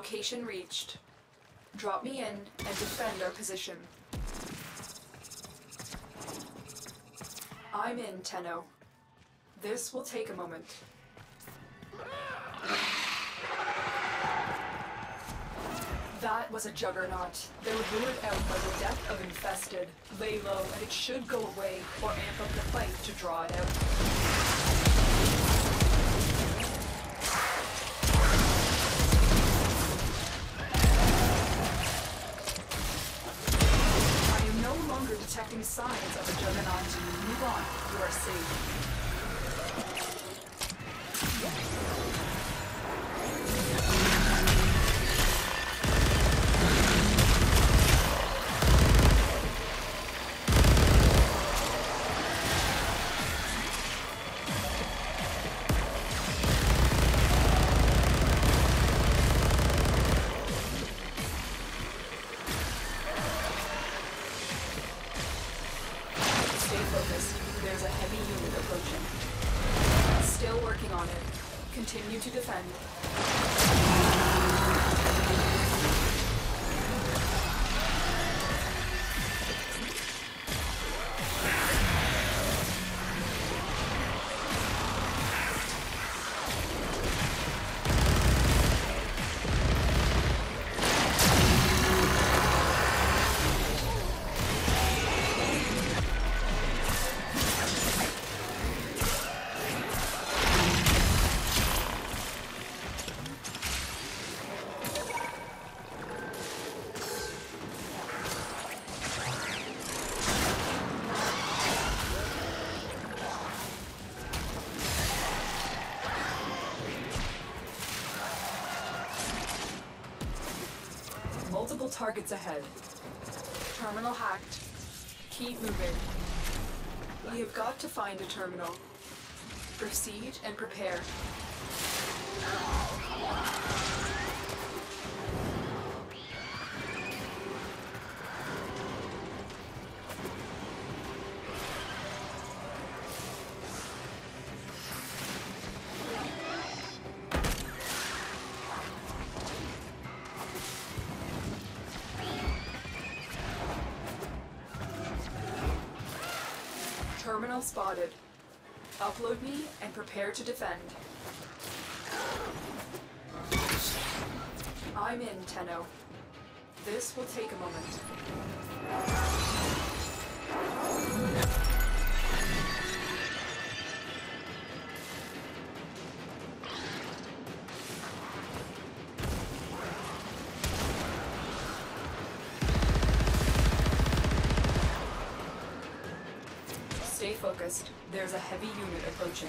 Location reached. Drop me in and defend our position. I'm in, Tenno. This will take a moment. That was a juggernaut. They were lured out by the death of infested. Lay low, and it should go away, or amp up the fight to draw it out. Detecting signs of a juggernaut. Move on. You are safe. To defend. Targets ahead. Terminal hacked. Keep moving. We have got to find a terminal. Proceed and prepare. Terminal spotted. Upload me and prepare to defend. I'm in, Tenno. This will take a moment. Focused. There's a heavy unit approaching.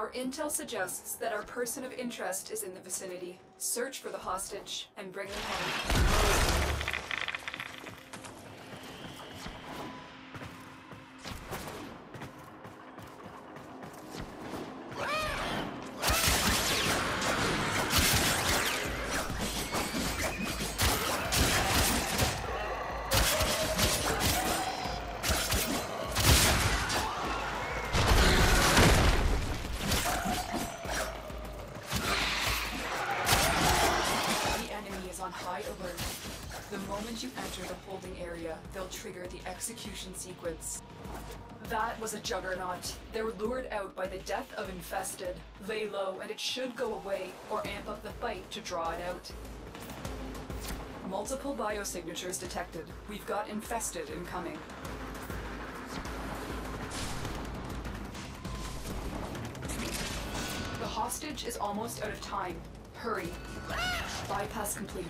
Our intel suggests that our person of interest is in the vicinity. Search for the hostage and bring him home. Sequence. That was a juggernaut. They were lured out by the death of infested. Lay low and it should go away, or amp up the fight to draw it out. Multiple biosignatures detected. We've got infested incoming. The hostage is almost out of time. Hurry. Bypass complete.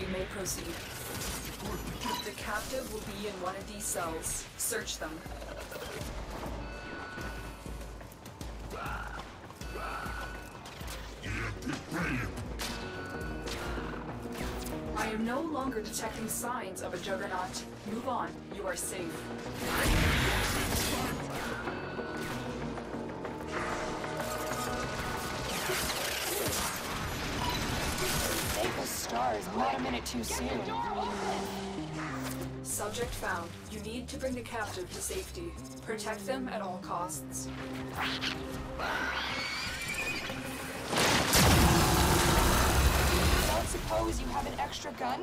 You may proceed. The captive will be in one of these cells. Search them. I am no longer detecting signs of a juggernaut. Move on. You are safe. Stars, not a minute too soon. Subject found. You need to bring the captive to safety. Protect them at all costs. Don't suppose you have an extra gun?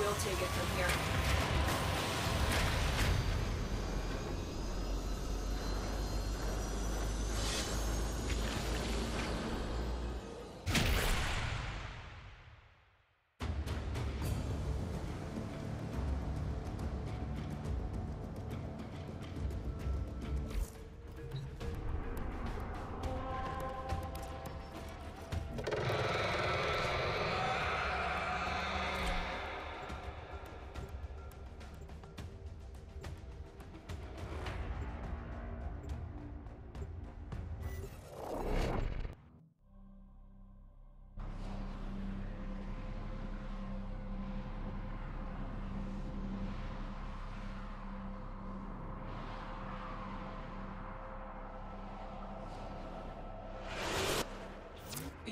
We'll take it from here.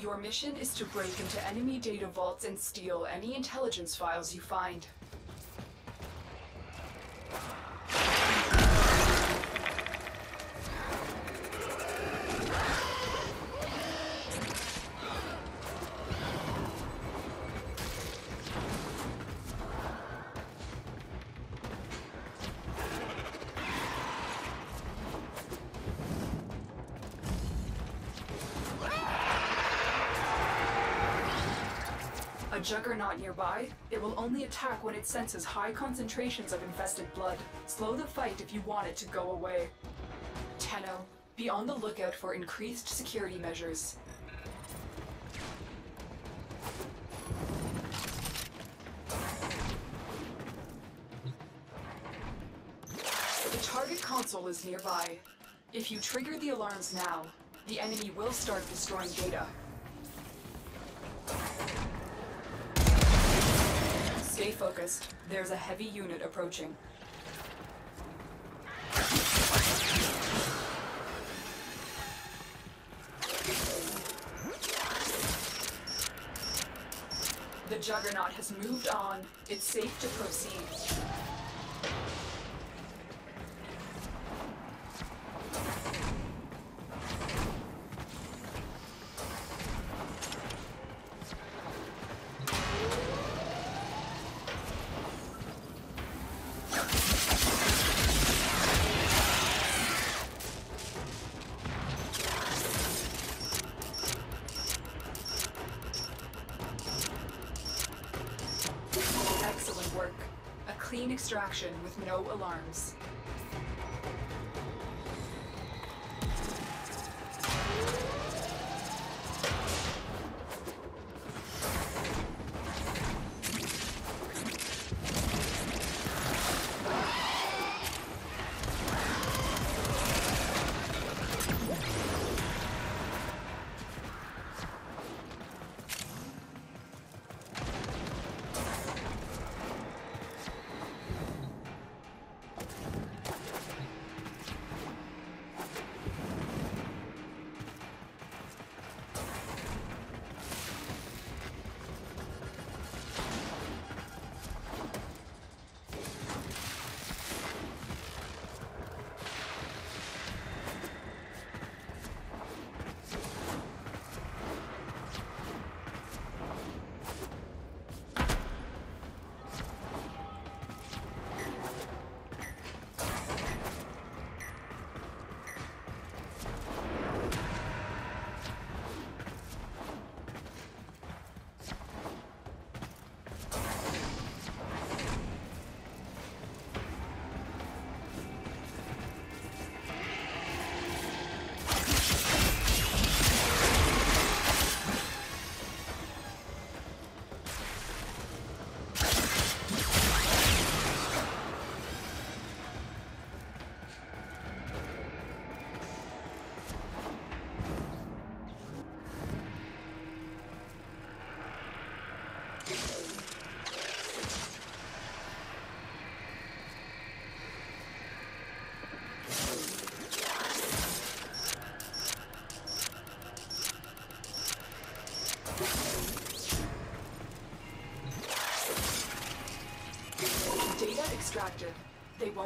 Your mission is to break into enemy data vaults and steal any intelligence files you find. A juggernaut nearby, it will only attack when it senses high concentrations of infested blood. Slow the fight if you want it to go away. Tenno, be on the lookout for increased security measures. The target console is nearby. If you trigger the alarms now, the enemy will start destroying data. Focused. There's a heavy unit approaching. The Juggernaut has moved on. It's safe to proceed. Extraction with no alarms.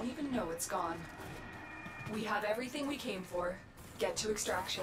Won't even know it's gone. We have everything we came for. Get to extraction.